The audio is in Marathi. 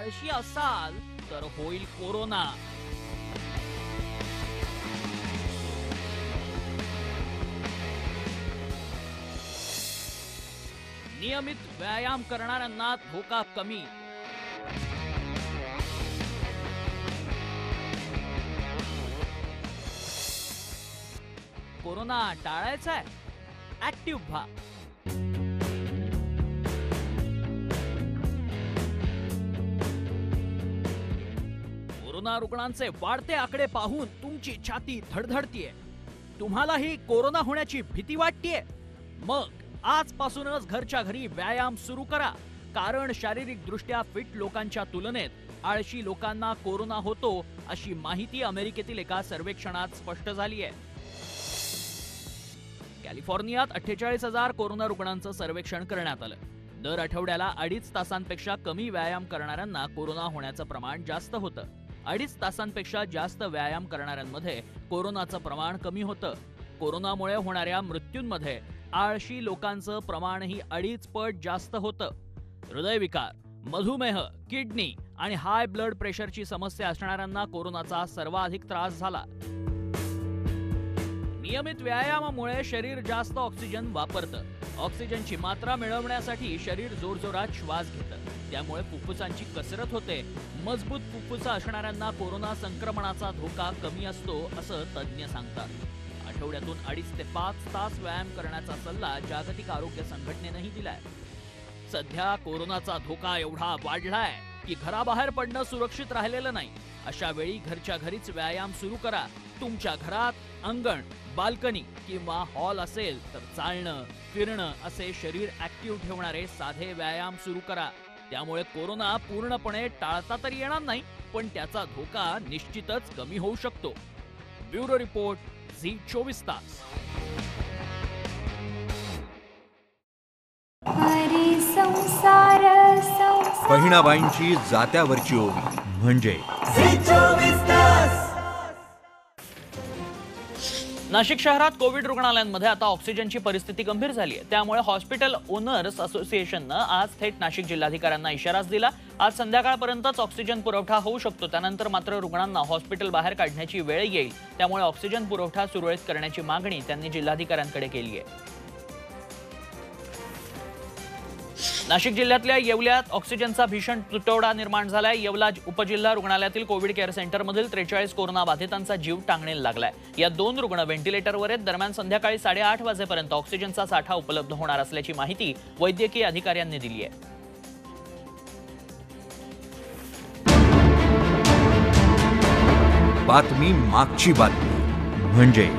आळशी असाल तर होईल कोरोना. नियमित व्यायाम करणाऱ्यांना धोका कमी. कोरोना टाळायचा आहे ऍक्टिव्ह व्हा. कोरोना रुग्णांचे वाढते आकडे पाहून तुमची छाती धडधडतीये. तुम्हालाही कोरोना होण्याची भीती वाटतेय? मग आजपासूनच घरच्या घरी व्यायाम सुरू करा. कारण शारीरिक दृष्ट्या फिट लोकांच्या तुलनेत आळशी लोकांना कोरोना होतो अशी माहिती अमेरिकेतील एका सर्वेक्षणात स्पष्ट झाली आहे कॅलिफोर्नियात अठ्ठेचाळीस हजार कोरोना रुग्णांचं सर्वेक्षण करण्यात आलं. दर आठवड्याला अडीच तासांपेक्षा कमी व्यायाम करणाऱ्यांना कोरोना होण्याचं प्रमाण जास्त होतं. अडीच तासांपेक्षा जास्त व्यायाम करणाऱ्यांमध्ये कोरोनाचं प्रमाण कमी होतं. कोरोनामुळे होणाऱ्या मृत्यूंमध्ये आळशी लोकांचं प्रमाणही अडीच पट जास्त होतं. हृदयविकार मधुमेह किडनी आणि हाय ब्लड प्रेशरची समस्या असणाऱ्यांना कोरोनाचा सर्वाधिक त्रास झाला. नियमित व्यायामामुळे शरीर जास्त ऑक्सिजन वापरतं. ऑक्सिजनची मात्रा मिळवण्यासाठी शरीर जोरजोरात श्वास घेतं. त्यामुळे फुफ्फुसांची कसरत होते. मजबूत फुफ्फुस असणाऱ्यांना कोरोना संक्रमणाचा धोका कमी असतो असं तज्ज्ञ सांगतात. आठवड्यातून अडीच ते पाच तास व्यायाम करण्याचा सल्ला जागतिक आरोग्य संघटनेनंही दिलाय. सध्या कोरोनाचा धोका एवढा वाढलाय. की घराबाहेर पडणं सुरक्षित राहिलेलं नाही. अशा वेळी घरच्या घरीच व्यायाम सुरू करा. तुमच्या घरात अंगण बाल्कनी किंवा हॉल असेल तर चालणं फिरणं असे शरीर ऍक्टिव्ह ठेवणारे साधे व्यायाम सुरू करा. त्यामुळे कोरोना पूर्णपणे टाळता तर येणार नाही पण त्याचा धोका निश्चितच कमी होऊ शकतो. ब्युरो रिपोर्ट झी चोवीस तास. बहिणाबाईंची जात्यावरची ओवी. म्हणजे? नाशिक शहरात कोविड रुग्णालयांमध्ये आता ऑक्सिजनची परिस्थिती गंभीर झाली आहे. त्यामुळे हॉस्पिटल ओनर्स असोसिएशननं आज थेट नाशिक जिल्हाधिकाऱ्यांना इशाराच दिला. आज संध्याकाळपर्यंतच ऑक्सिजन पुरवठा होऊ शकतो. त्यानंतर मात्र रुग्णांना हॉस्पिटल बाहेर काढण्याची वेळ येईल. त्यामुळे ऑक्सिजन पुरवठा सुरळीत करण्याची मागणी त्यांनी जिल्हाधिकाऱ्यांकडे केली आहे. नाशिक जिल्ह्यातल्या येवल्यात ऑक्सिजनचा भीषण तुटवडा निर्माण झालाय. येवला उपजिल्हा रुग्णालयातील कोविड केअर सेंटरमधील त्रेचाळीस कोरोना बाधितांचा जीव टांगणीला लागलाय. या दोन रुग्ण व्हेंटिलेटरवर आहेत. दरम्यान संध्याकाळी साडेआठ वाजेपर्यंत ऑक्सिजनचा साठा उपलब्ध होणार असल्याची माहिती वैद्यकीय अधिकाऱ्यांनी दिली आहे. बातमी मागची बातमी. म्हणजे